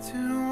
to